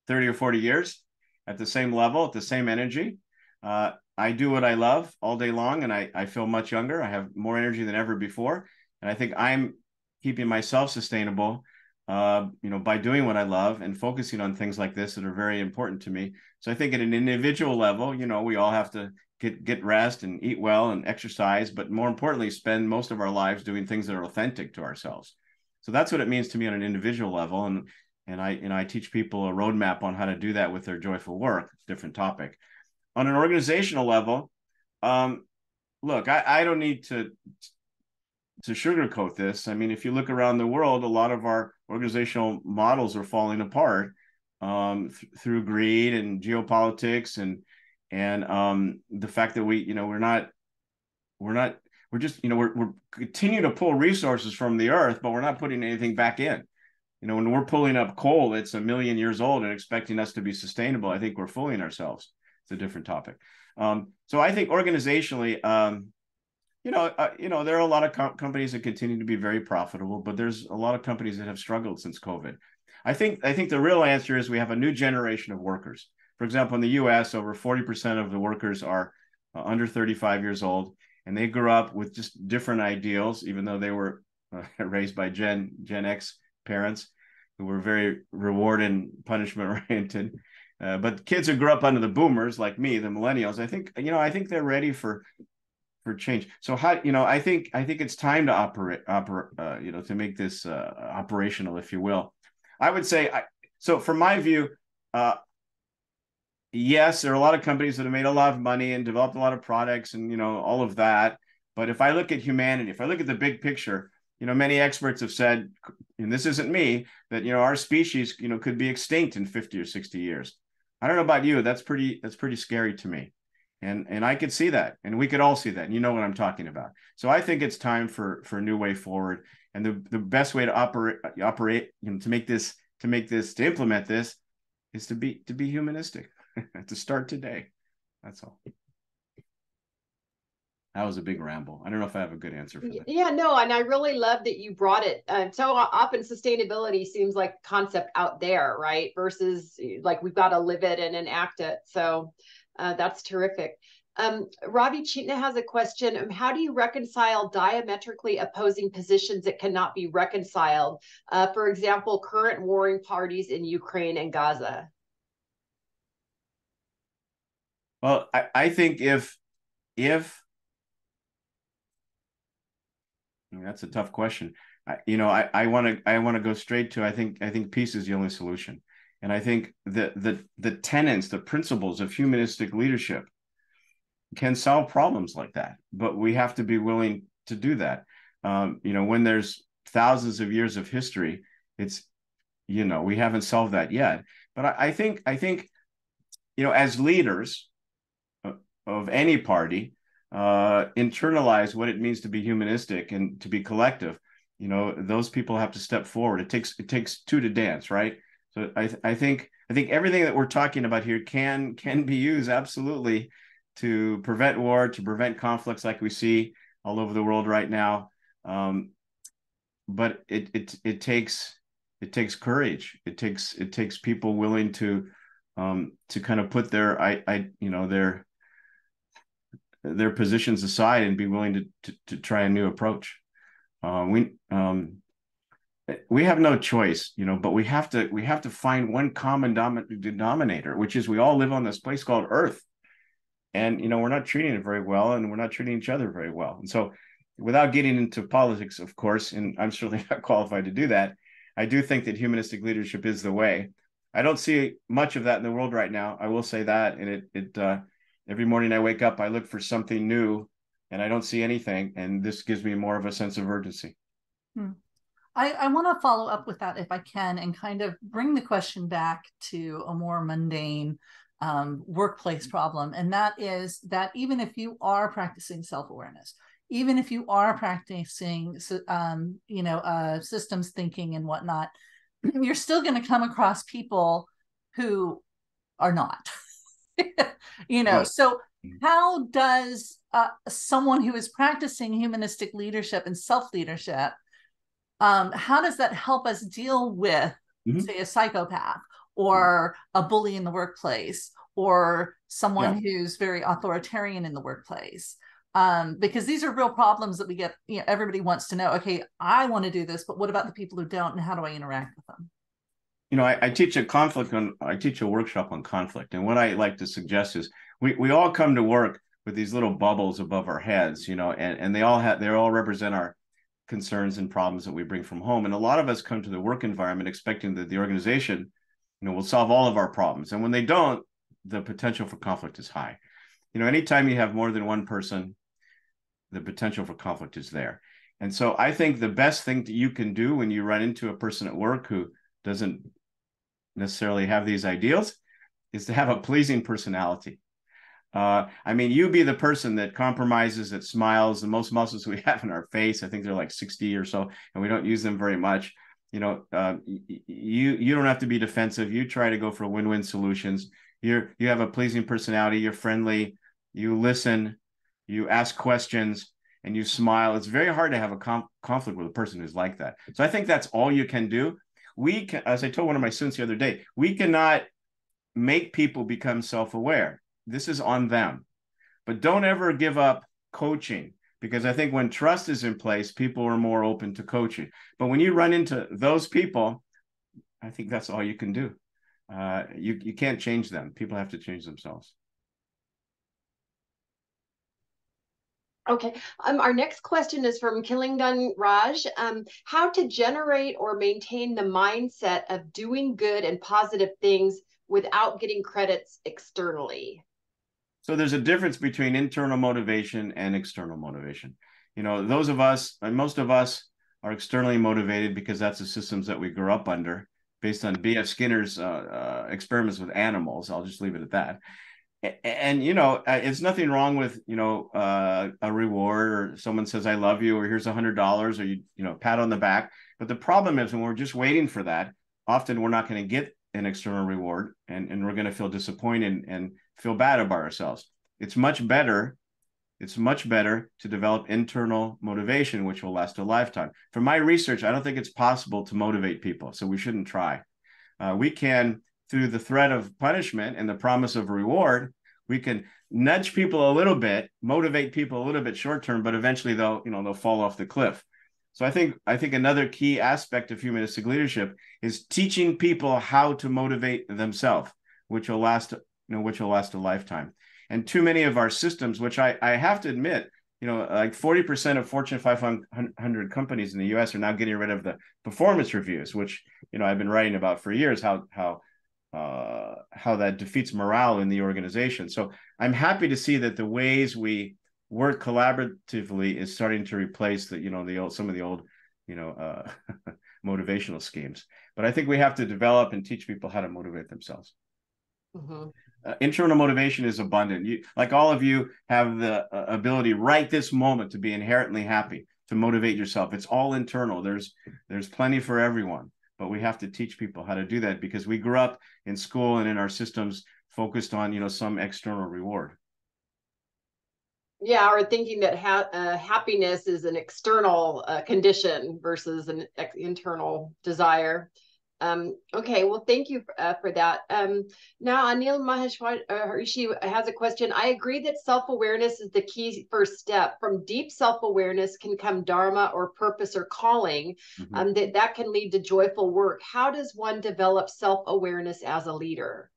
30 or 40 years at the same level, at the same energy. Uh, I do what I love all day long and I, I feel much younger. I have more energy than ever before. And I think I'm keeping myself sustainable, uh, you know, by doing what I love and focusing on things like this that are very important to me. So I think at an individual level, you know, we all have to get get rest and eat well and exercise, but more importantly, spend most of our lives doing things that are authentic to ourselves. So that's what it means to me on an individual level. And and I you know I teach people a roadmap on how to do that with their joyful work. Different topic. On an organizational level, um, look, I, I don't need to to sugarcoat this. I mean, if you look around the world, a lot of our organizational models are falling apart um, th- through greed and geopolitics and and um, the fact that we you know we're not we're not we're just you know we're, we're continue to pull resources from the earth but we're not putting anything back in. You know when we're pulling up coal it's a million years old and expecting us to be sustainable. I think we're fooling ourselves. It's a different topic. Um, so i think organizationally um, you know uh, you know there are a lot of com- companies that continue to be very profitable but there's a lot of companies that have struggled since covid. I think i think the real answer is we have a new generation of workers for example, in the US, over 40% of the workers are uh, under 35 years old, and they grew up with just different ideals, even though they were uh, raised by Gen, Gen X parents who were very reward and punishment oriented. Uh, but kids who grew up under the boomers like me, the millennials, I think, you know, I think they're ready for for change. So how you know, I think I think it's time to operate operate uh, you know to make this uh, operational, if you will. I would say I, so. From my view, uh, yes, there are a lot of companies that have made a lot of money and developed a lot of products and you know all of that. But if I look at humanity, if I look at the big picture, you know, many experts have said, and this isn't me, that you know our species, you know, could be extinct in 50 or 60 years. I don't know about you. That's pretty. That's pretty scary to me, and and I could see that, and we could all see that. And you know what I'm talking about. So I think it's time for for a new way forward, and the the best way to operate operate, you know, to make this to make this to implement this is to be to be humanistic. to start today. That's all. That was a big ramble. I don't know if I have a good answer for that. Yeah, no, and I really love that you brought it. Uh, so often sustainability seems like concept out there, right? Versus like we've got to live it and enact it. So uh, that's terrific. Um, Ravi Chitna has a question. Um, how do you reconcile diametrically opposing positions that cannot be reconciled? Uh, for example, current warring parties in Ukraine and Gaza. Well, I, I think if if That's a tough question. I, you know, I want to I want to go straight to I think I think peace is the only solution, and I think the the the tenets, the principles of humanistic leadership can solve problems like that. But we have to be willing to do that. Um, you know, when there's thousands of years of history, it's you know we haven't solved that yet. But I, I think I think you know as leaders of any party uh, internalize what it means to be humanistic and to be collective. You know those people have to step forward. It takes it takes two to dance right? So i i think i think everything that we're talking about here can can be used absolutely to prevent war to prevent conflicts like we see all over the world right now. Um, but it it it takes it takes courage. It takes it takes people willing to um, to kind of put their i i you know their their positions aside and be willing to to, to try a new approach um, we um, we have no choice, you know, but we have to we have to find one common denominator, which is we all live on this place called Earth, and you know we're not treating it very well, and we're not treating each other very well. And so, without getting into politics, of course, and I'm certainly not qualified to do that, I do think that humanistic leadership is the way. I don't see much of that in the world right now. I will say that, and it it uh, every morning I wake up, I look for something new and I don't see anything. And this gives me more of a sense of urgency. Hmm. I, I want to follow up with that if I can and kind of bring the question back to a more mundane um, workplace problem. And that is that even if you are practicing self awareness, even if you are practicing, um, you know, uh, systems thinking and whatnot, you're still going to come across people who are not. you know, right. so Mm. how does uh, someone who is practicing humanistic leadership and self leadership um, how does that help us deal with mm-hmm. say a psychopath or a bully in the workplace or someone yeah. who's very authoritarian in the workplace um, because these are real problems that we get you know everybody wants to know okay i want to do this but what about the people who don't and how do i interact with them you know I, I teach a conflict on i teach a workshop on conflict and what i like to suggest is we we all come to work with these little bubbles above our heads, you know, and, and they all have they all represent our concerns and problems that we bring from home. And a lot of us come to the work environment expecting that the organization, you know, will solve all of our problems. And when they don't, the potential for conflict is high. You know, anytime you have more than one person, the potential for conflict is there. And so I think the best thing that you can do when you run into a person at work who doesn't necessarily have these ideals is to have a pleasing personality. Uh, I mean, you be the person that compromises, that smiles. The most muscles we have in our face, I think they're like 60 or so, and we don't use them very much. You know, uh, you you don't have to be defensive. You try to go for win-win solutions. You're you have a pleasing personality. You're friendly. You listen. You ask questions, and you smile. It's very hard to have a com- conflict with a person who's like that. So I think that's all you can do. We can, as I told one of my students the other day, we cannot make people become self-aware this is on them. But don't ever give up coaching because I think when trust is in place, people are more open to coaching. But when you run into those people, I think that's all you can do. Uh, you you can't change them. People have to change themselves. Okay. Um, our next question is from Killingdon Raj. Um, how to generate or maintain the mindset of doing good and positive things without getting credits externally? So there's a difference between internal motivation and external motivation. You know, those of us, and most of us, are externally motivated because that's the systems that we grew up under, based on B.F. Skinner's uh, uh, experiments with animals. I'll just leave it at that. And, you know, it's nothing wrong with you know uh, a reward or someone says I love you or here's a hundred dollars or you you know pat on the back. But the problem is when we're just waiting for that, often we're not going to get an external reward and, and we're going to feel disappointed and feel bad about ourselves. It's much better. It's much better to develop internal motivation, which will last a lifetime. From my research, I don't think it's possible to motivate people, so we shouldn't try. Uh, we can, through the threat of punishment and the promise of reward, we can nudge people a little bit, motivate people a little bit short term, but eventually they'll, you know, they'll fall off the cliff. So I think I think another key aspect of humanistic leadership is teaching people how to motivate themselves, which will last you know, which will last a lifetime. And too many of our systems, which I, I have to admit, you know, like 40% of Fortune 500 companies in the US are now getting rid of the performance reviews, which, you know, I've been writing about for years, how, how, uh, how that defeats morale in the organization. So I'm happy to see that the ways we work collaboratively is starting to replace the, you know, the old, some of the old, you know, uh, motivational schemes. But I think we have to develop and teach people how to motivate themselves. Mm-hmm uh, internal motivation is abundant. You, like all of you, have the uh, ability right this moment to be inherently happy, to motivate yourself. It's all internal. There's there's plenty for everyone, but we have to teach people how to do that because we grew up in school and in our systems focused on you know some external reward. Yeah, or thinking that ha- uh, happiness is an external uh, condition versus an ex- internal desire. Um, okay, well, thank you uh, for that. Um, now, Anil Maheshwari uh, has a question. I agree that self-awareness is the key first step. From deep self-awareness can come dharma or purpose or calling. Mm-hmm. Um, that that can lead to joyful work. How does one develop self-awareness as a leader?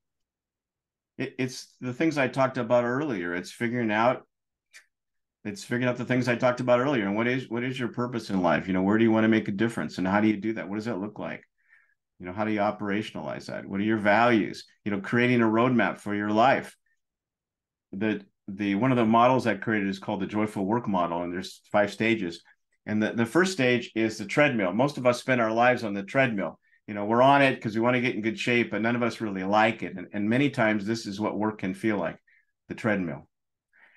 It, it's the things I talked about earlier. It's figuring out it's figuring out the things I talked about earlier. And what is what is your purpose in life? You know, where do you want to make a difference, and how do you do that? What does that look like? You know how do you operationalize that? What are your values? You know creating a roadmap for your life. The the one of the models i created is called the joyful work model and there's five stages. And the, the first stage is the treadmill. Most of us spend our lives on the treadmill. You know we're on it because we want to get in good shape but none of us really like it. And, and many times this is what work can feel like the treadmill.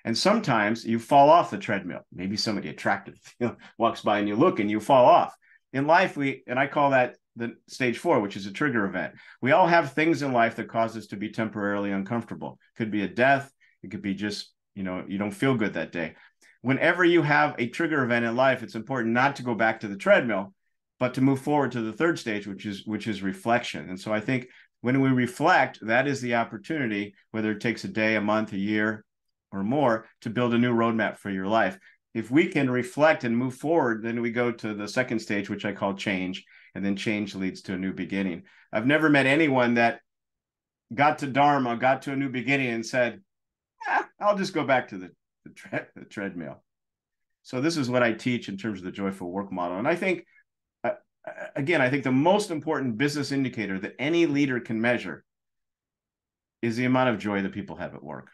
And sometimes you fall off the treadmill. Maybe somebody attractive walks by and you look and you fall off. In life we and i call that the stage four, which is a trigger event. We all have things in life that cause us to be temporarily uncomfortable. Could be a death. It could be just, you know, you don't feel good that day. Whenever you have a trigger event in life, it's important not to go back to the treadmill, but to move forward to the third stage, which is which is reflection. And so I think when we reflect, that is the opportunity, whether it takes a day, a month, a year, or more, to build a new roadmap for your life. If we can reflect and move forward, then we go to the second stage, which I call change and then change leads to a new beginning. I've never met anyone that got to Dharma, got to a new beginning, and said, ah, I'll just go back to the, the, tre- the, treadmill. So, this is what I teach in terms of the joyful work model. And I think, uh, again, I think the most important business indicator that any leader can measure is the amount of joy that people have at work.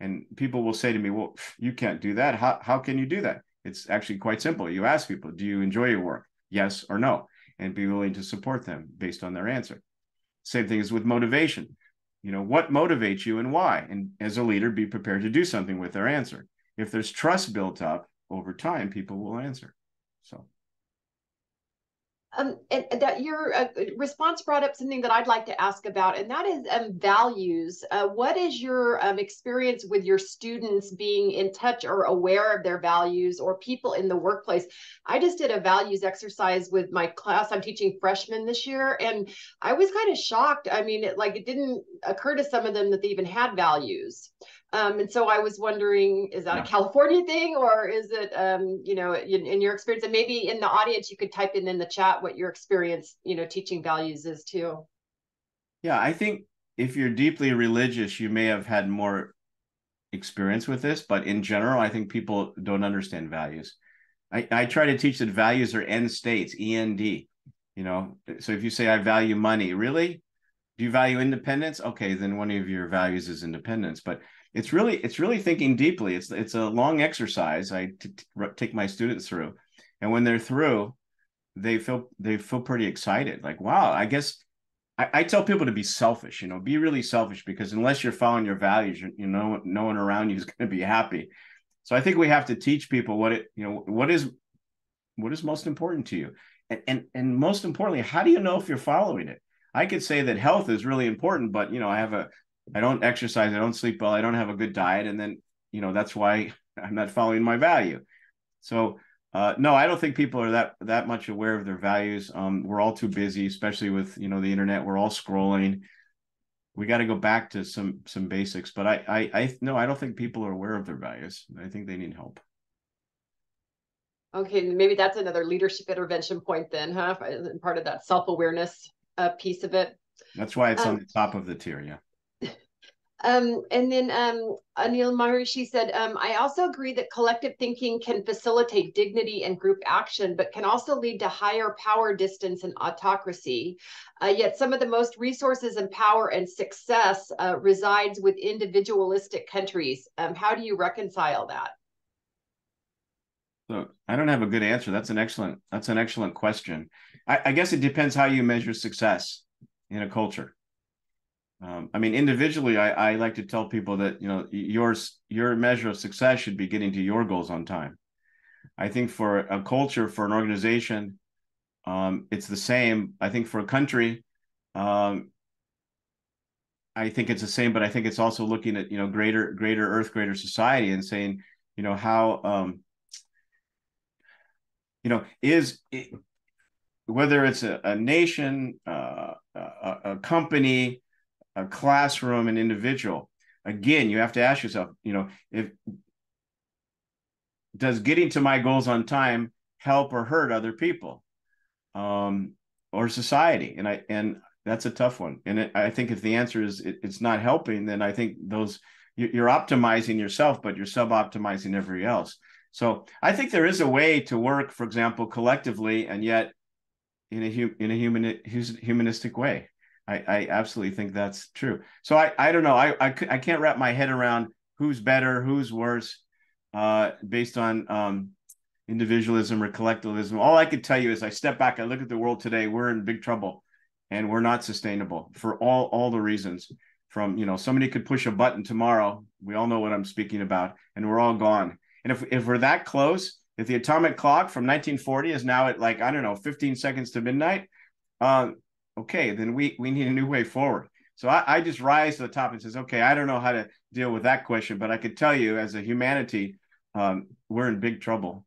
And people will say to me, Well, you can't do that. How, how can you do that? It's actually quite simple. You ask people, Do you enjoy your work? Yes or no and be willing to support them based on their answer. Same thing is with motivation. You know, what motivates you and why? And as a leader, be prepared to do something with their answer. If there's trust built up over time, people will answer. So um, and, that your uh, response brought up something that I'd like to ask about, and that is um, values. Uh, what is your um, experience with your students being in touch or aware of their values, or people in the workplace? I just did a values exercise with my class. I'm teaching freshmen this year, and I was kind of shocked. I mean, it, like it didn't occur to some of them that they even had values. Um, and so I was wondering, is that yeah. a California thing or is it, um, you know, in, in, your experience? And maybe in the audience, you could type in in the chat what your experience, you know, teaching values is too. Yeah, I think if you're deeply religious, you may have had more experience with this, but in general, I think people don't understand values. I, I try to teach that values are end states, END. You know, so if you say I value money, really? Do you value independence? Okay, then one of your values is independence. But it's really it's really thinking deeply. It's it's a long exercise I t- t- take my students through. And when they're through they feel they feel pretty excited. Like wow i guess I, I, tell people to be selfish you know be really selfish because unless you're following your values you know no one around you is going to be happy. So i think we have to teach people what it you know what is what is most important to you. And and, and most importantly how do you know if you're following it? I could say that health is really important but you know i have a I don't exercise, I don't sleep well, I don't have a good diet, and then you know that's why I'm not following my value. So uh, no, I don't think people are that that much aware of their values. Um, we're all too busy, especially with you know the internet. We're all scrolling. We got to go back to some some basics. But I I I no, I don't think people are aware of their values. I think they need help. Okay, maybe that's another leadership intervention point then, huh? Part of that self awareness uh, piece of it. That's why it's um, on the top of the tier, yeah. Um, and then um, Anil Maheshwari said, um, I also agree that collective thinking can facilitate dignity and group action, but can also lead to higher power distance and autocracy. Uh, yet some of the most resources and power and success uh, resides with individualistic countries. Um, how do you reconcile that? So I don't have a good answer. That's an excellent. That's an excellent question. I, I guess it depends how you measure success in a culture. Um, I mean, individually, I, I like to tell people that you know yours your measure of success should be getting to your goals on time. I think for a culture, for an organization, um, it's the same. I think for a country, um, I think it's the same, but I think it's also looking at you know greater greater Earth, greater society, and saying you know how um, you know is it, whether it's a, a nation, uh, a, a company, a classroom, an individual. Again, you have to ask yourself, you know, if does getting to my goals on time help or hurt other people um, or society? And I and that's a tough one. And it, I think if the answer is it, it's not helping, then I think those you're optimizing yourself, but you're sub optimizing everybody else. So I think there is a way to work, for example, collectively, and yet in a in a human humanistic way. I, I absolutely think that's true. So I, I don't know. I, I, I can't wrap my head around who's better, who's worse, uh, based on um, individualism or collectivism. All I could tell you is I step back, I look at the world today, we're in big trouble and we're not sustainable for all, all the reasons from, you know, somebody could push a button tomorrow. We all know what I'm speaking about and we're all gone. And if, if we're that close, if the atomic clock from 1940 is now at like, I don't know, 15 seconds to midnight, um, okay, then we we need a new way forward. So I, I just rise to the top and says, okay, I don't know how to deal with that question, but I could tell you as a humanity, um, we're in big trouble,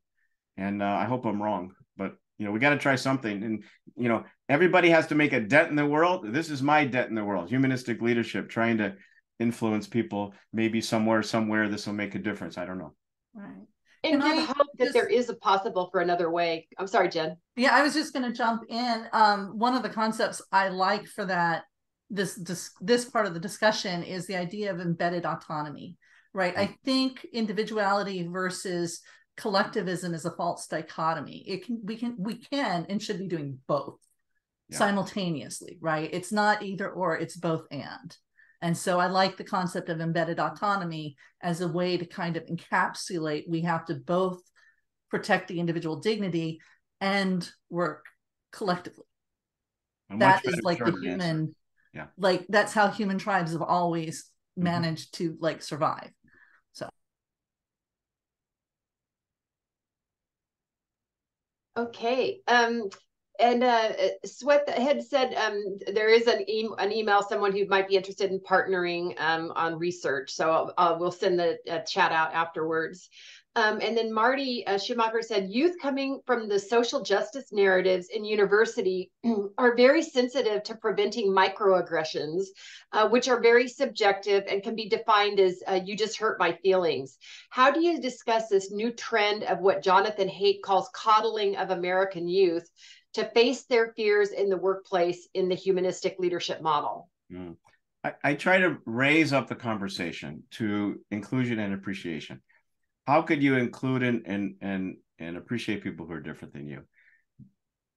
and uh, I hope I'm wrong. But you know, we got to try something, and you know, everybody has to make a dent in the world. This is my dent in the world: humanistic leadership, trying to influence people. Maybe somewhere, somewhere, this will make a difference. I don't know. Right and give hope that just, there is a possible for another way. I'm sorry, Jen. Yeah, I was just going to jump in. Um, one of the concepts I like for that this this this part of the discussion is the idea of embedded autonomy, right? I think individuality versus collectivism is a false dichotomy. It can we can we can and should be doing both yeah. simultaneously, right? It's not either or, it's both and. And so I like the concept of embedded autonomy as a way to kind of encapsulate we have to both protect the individual dignity and work collectively. That is like the human, yeah. like that's how human tribes have always mm-hmm. managed to like survive. So okay. Um and uh, Sweat had said um, there is an, e- an email, someone who might be interested in partnering um, on research. So uh, we'll send the uh, chat out afterwards. Um, and then Marty uh, Schumacher said, youth coming from the social justice narratives in university are very sensitive to preventing microaggressions, uh, which are very subjective and can be defined as uh, you just hurt my feelings. How do you discuss this new trend of what Jonathan Haidt calls coddling of American youth to face their fears in the workplace in the humanistic leadership model? Mm. I, I try to raise up the conversation to inclusion and appreciation. How could you include and and and, and appreciate people who are different than you?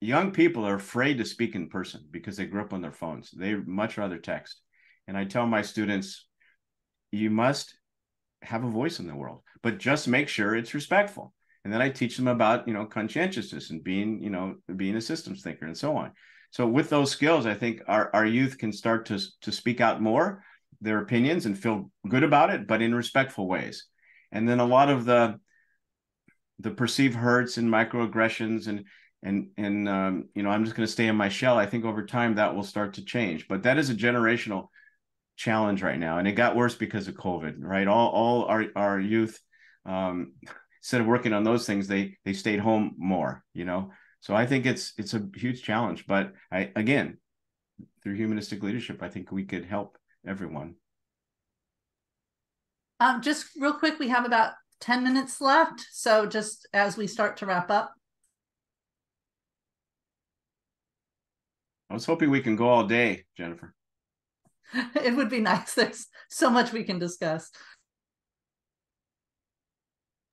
Young people are afraid to speak in person because they grew up on their phones. They much rather text. And I tell my students, you must have a voice in the world, but just make sure it's respectful and then i teach them about you know conscientiousness and being you know being a systems thinker and so on. So with those skills i think our, our youth can start to to speak out more their opinions and feel good about it but in respectful ways. And then a lot of the the perceived hurts and microaggressions and and and um, you know i'm just going to stay in my shell i think over time that will start to change. But that is a generational challenge right now and it got worse because of covid right? All all our our youth um, instead of working on those things, they they stayed home more. You know, so I think it's it's a huge challenge. But I again, through humanistic leadership, I think we could help everyone. Um, just real quick, we have about 10 minutes left. So just as we start to wrap up. I was hoping we can go all day, Jennifer. it would be nice. There's so much we can discuss.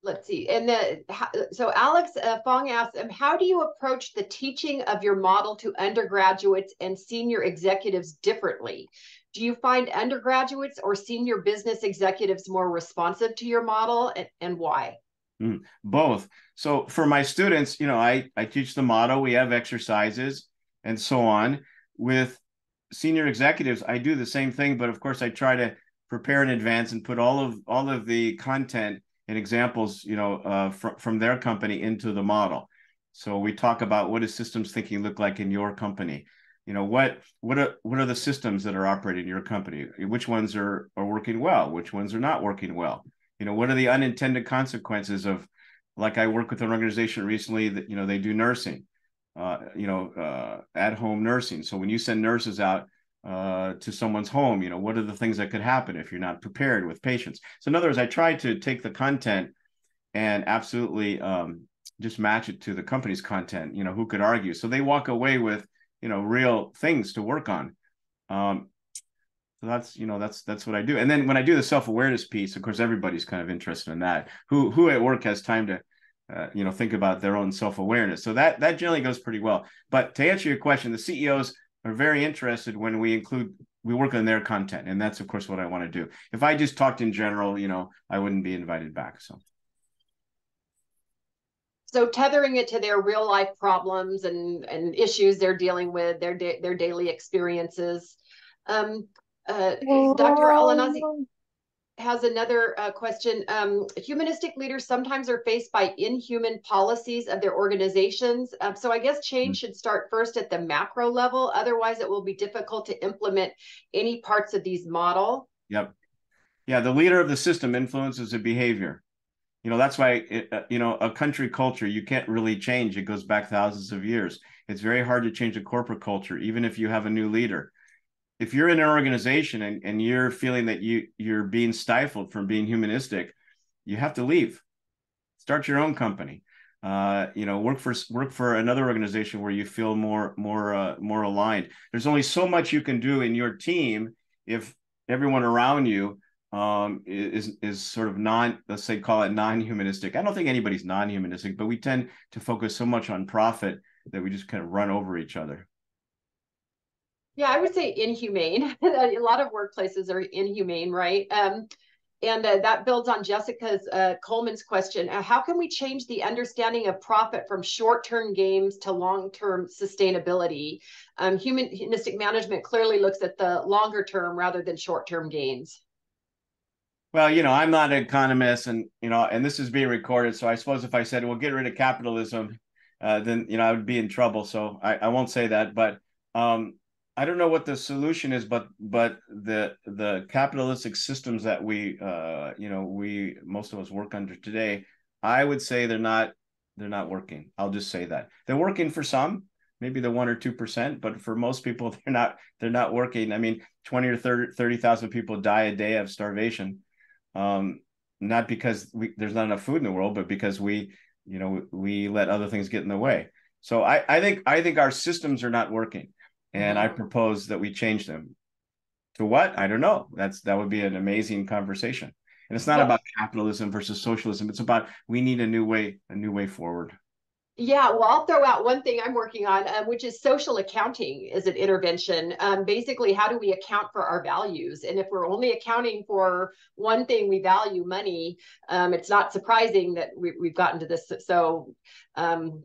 Let's see. And the, so Alex uh, Fong asks, um, how do you approach the teaching of your model to undergraduates and senior executives differently? Do you find undergraduates or senior business executives more responsive to your model and, and why? Mm, both. So for my students, you know, I, I teach the model, we have exercises and so on. With senior executives, I do the same thing, but of course I try to prepare in advance and put all of all of the content and examples, you know, uh, from from their company into the model. So we talk about what does systems thinking look like in your company? You know, what what are what are the systems that are operating in your company? Which ones are are working well? Which ones are not working well? You know, what are the unintended consequences of like I work with an organization recently that you know they do nursing uh, you know, uh, at home nursing. So when you send nurses out uh, to someone's home, you know, what are the things that could happen if you're not prepared with patients? So in other words, I try to take the content and absolutely um, just match it to the company's content. You know, who could argue? So they walk away with you know real things to work on. Um, so that's you know that's that's what I do. And then when I do the self awareness piece, of course, everybody's kind of interested in that. Who who at work has time to uh, you know think about their own self-awareness so that that generally goes pretty well but to answer your question the ceos are very interested when we include we work on their content and that's of course what i want to do. If i just talked in general you know i wouldn't be invited back so. So tethering it to their real life problems and and issues they're dealing with their da- their daily experiences. Um, uh, dr alanazi has another uh, question. Um, humanistic leaders sometimes are faced by inhuman policies of their organizations. Um, so I guess change mm-hmm. should start first at the macro level. Otherwise, it will be difficult to implement any parts of these model. Yep. Yeah, the leader of the system influences the behavior. You know, that's why, it, uh, you know, a country culture, you can't really change. It goes back thousands of years. It's very hard to change a corporate culture, even if you have a new leader if you're in an organization and, and you're feeling that you you're being stifled from being humanistic you have to leave. Start your own company. Uh, you know work for work for another organization where you feel more more uh, more aligned. There's only so much you can do in your team if everyone around you um, is is sort of non let's say call it non-humanistic. I don't think anybody's non-humanistic but we tend to focus so much on profit that we just kind of run over each other yeah, I would say inhumane. a lot of workplaces are inhumane, right? Um, and uh, that builds on Jessica's uh, Coleman's question. Uh, how can we change the understanding of profit from short-term gains to long-term sustainability? Um, humanistic management clearly looks at the longer term rather than short-term gains. Well, you know, I'm not an economist, and you know, and this is being recorded. So I suppose if I said we'll get rid of capitalism, uh, then you know I would be in trouble. So I, I won't say that. But um, I don't know what the solution is, but but the the capitalistic systems that we uh, you know we most of us work under today, I would say they're not they're not working. I'll just say that they're working for some, maybe the one or two percent, but for most people they're not they're not working. I mean, twenty or 30,000 people die a day of starvation, um, not because we, there's not enough food in the world, but because we you know we let other things get in the way. So I I think I think our systems are not working and I mm-hmm. propose that we change them. To what? I don't know. That's that would be an amazing conversation. And it's not about capitalism versus socialism. It's about we need a new way, a new way forward. Yeah, well, I'll throw out one thing I'm working on, um, which is social accounting is an intervention. Um, basically, how do we account for our values? And if we're only accounting for one thing we value, money, um, it's not surprising that we, have gotten to this. So, um,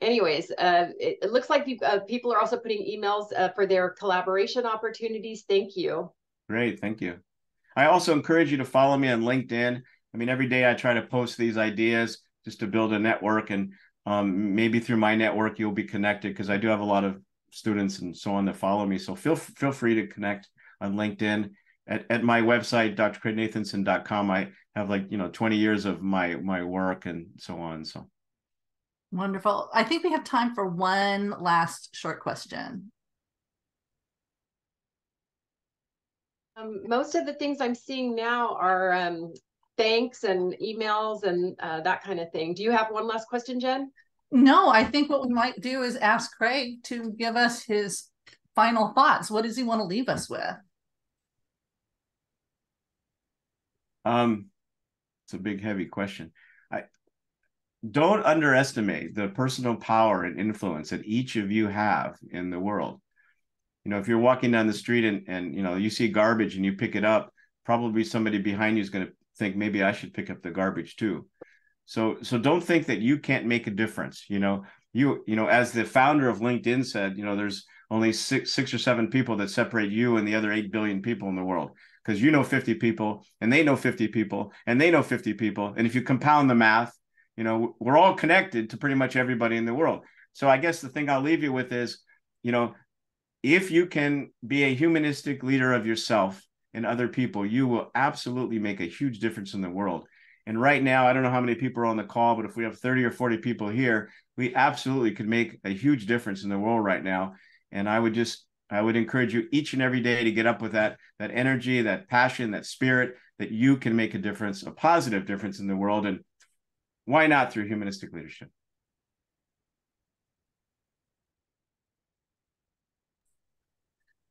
anyways, uh, it, it, looks like you, uh, people are also putting emails uh, for their collaboration opportunities. Thank you. Great, thank you. I also encourage you to follow me on LinkedIn. I mean, every day I try to post these ideas just to build a network, and um, maybe through my network you'll be connected because I do have a lot of students and so on that follow me. So feel feel free to connect on LinkedIn. At, at my website, drcraignathanson.com, I have like you know 20 years of my my work and so on. So Wonderful. I think we have time for one last short question. Um, most of the things I'm seeing now are um, thanks and emails and uh, that kind of thing. Do you have one last question, Jen? No, I think what we might do is ask Craig to give us his final thoughts. What does he want to leave us with? Um, it's a big, heavy question. Don't underestimate the personal power and influence that each of you have in the world. You know, if you're walking down the street and and you know you see garbage and you pick it up, probably somebody behind you is going to think maybe I should pick up the garbage too. So so don't think that you can't make a difference. You know, you you know as the founder of LinkedIn said, you know, there's only six six or seven people that separate you and the other 8 billion people in the world because you know 50 people and they know 50 people and they know 50 people and if you compound the math you know we're all connected to pretty much everybody in the world. So i guess the thing i'll leave you with is you know if you can be a humanistic leader of yourself and other people you will absolutely make a huge difference in the world. And right now i don't know how many people are on the call but if we have 30 or 40 people here we absolutely could make a huge difference in the world right now. And I would just I would encourage you each and every day to get up with that that energy, that passion, that spirit that you can make a difference, a positive difference in the world. And why not through humanistic leadership?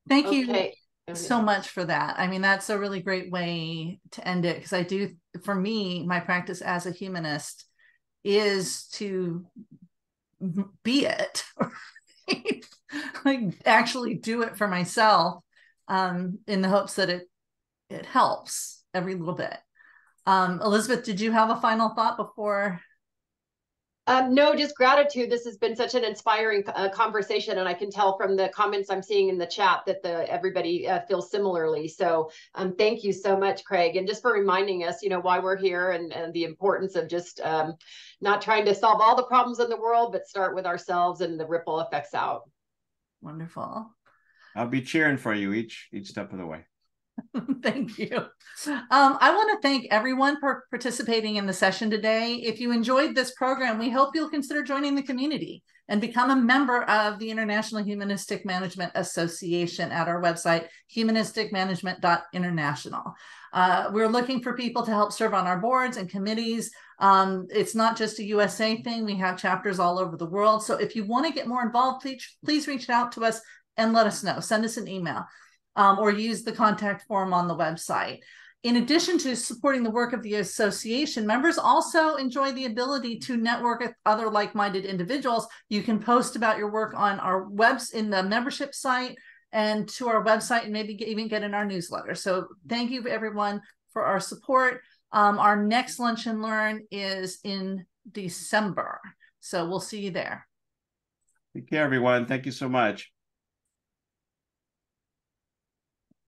Thank you so much for that. I mean, that's a really great way to end it because I do, for me, my practice as a humanist is to be it like actually do it for myself um, in the hopes that it it helps every little bit. Um, Elizabeth, did you have a final thought before? Um, no, just gratitude. This has been such an inspiring uh, conversation, and I can tell from the comments I'm seeing in the chat that the everybody uh, feels similarly. So, um, thank you so much, Craig, and just for reminding us, you know, why we're here and, and the importance of just um, not trying to solve all the problems in the world, but start with ourselves and the ripple effects out. Wonderful. I'll be cheering for you each each step of the way. thank you. Um, I want to thank everyone for participating in the session today. If you enjoyed this program, we hope you'll consider joining the community and become a member of the International Humanistic Management Association at our website, humanisticmanagement.international. Uh, we're looking for people to help serve on our boards and committees. Um, it's not just a USA thing. We have chapters all over the world. So if you want to get more involved, please, please reach out to us and let us know. Send us an email um, or use the contact form on the website. In addition to supporting the work of the association, members also enjoy the ability to network with other like-minded individuals. You can post about your work on our webs in the membership site and to our website and maybe get, even get in our newsletter. So thank you everyone for our support. Um, our next Lunch and Learn is in December. So we'll see you there. Take care, everyone. Thank you so much.